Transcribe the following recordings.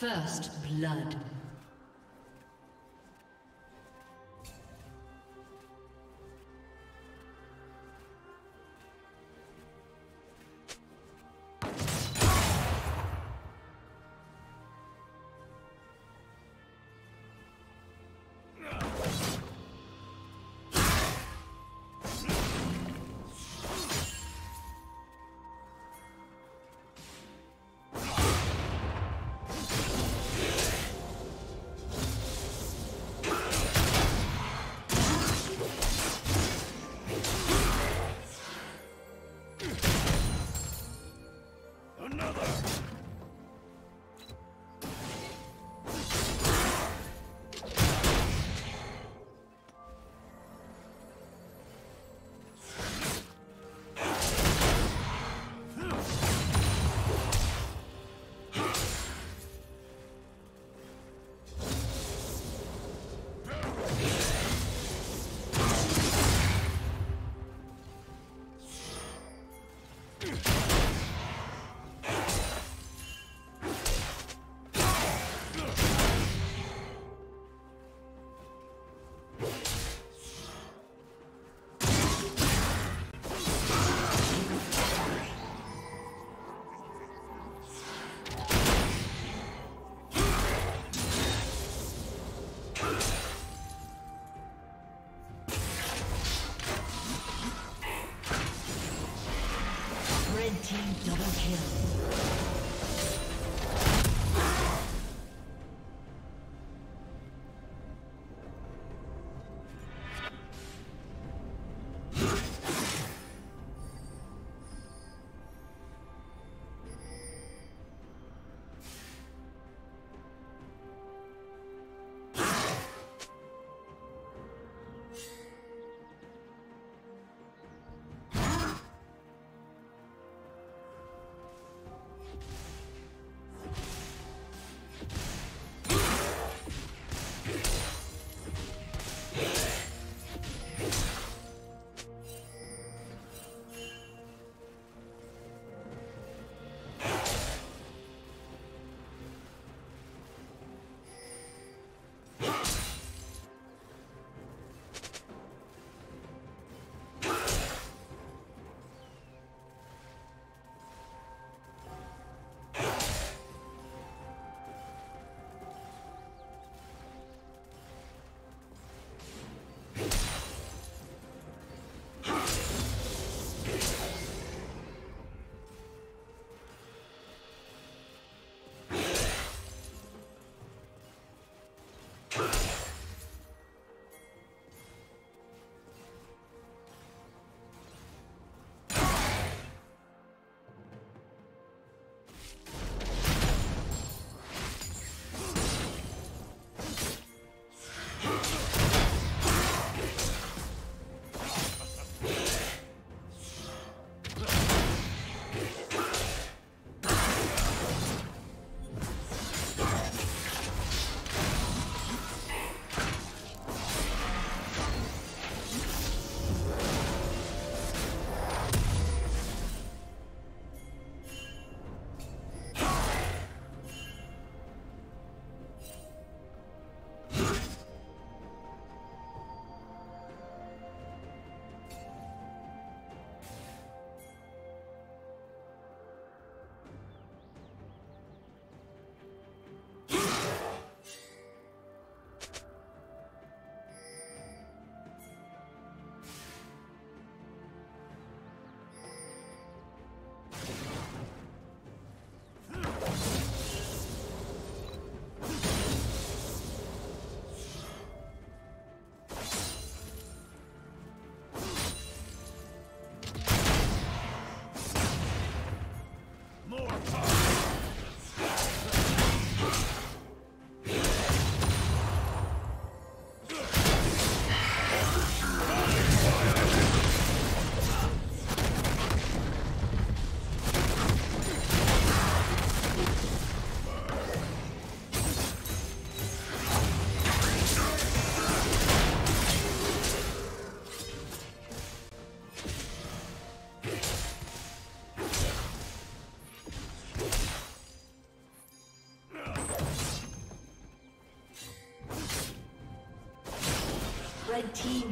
First blood. Double kill.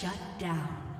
Shut down.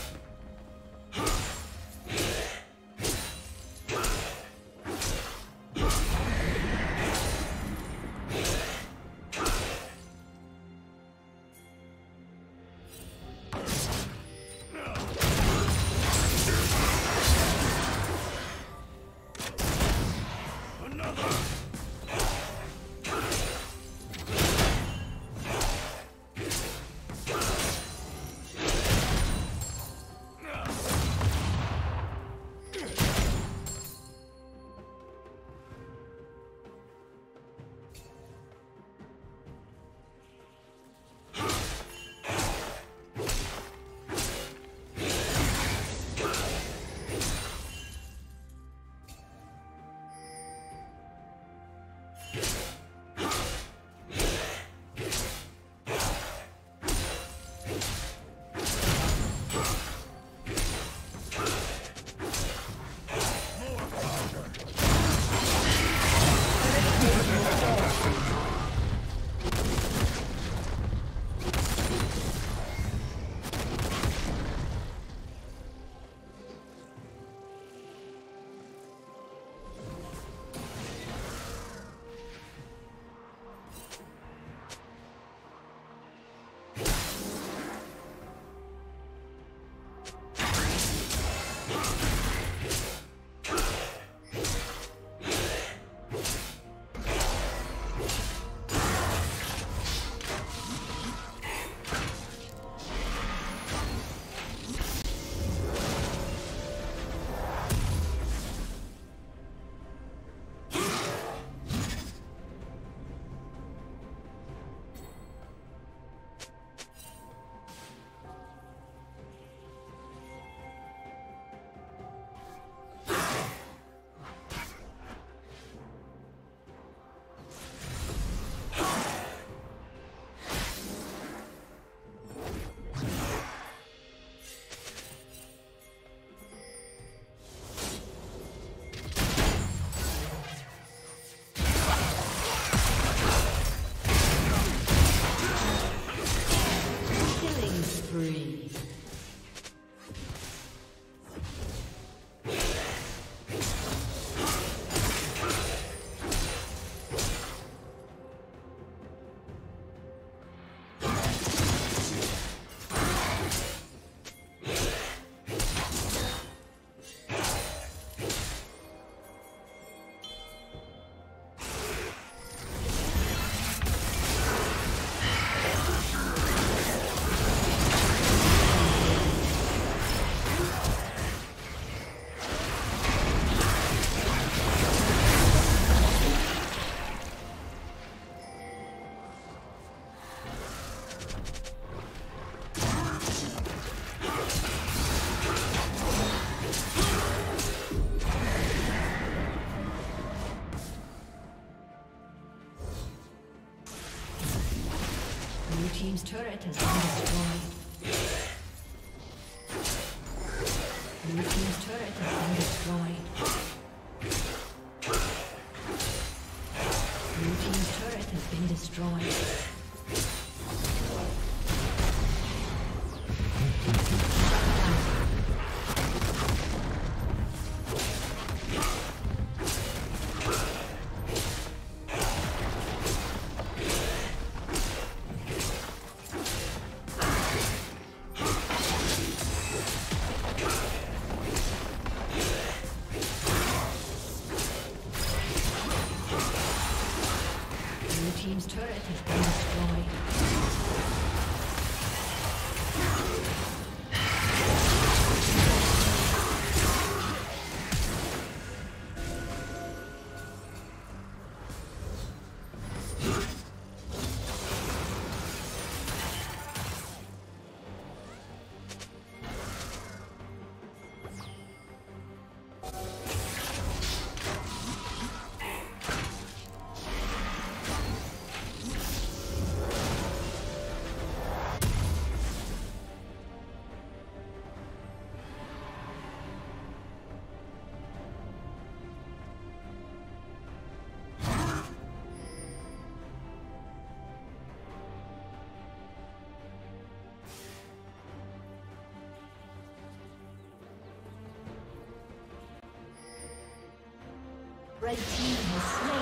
Red team has slain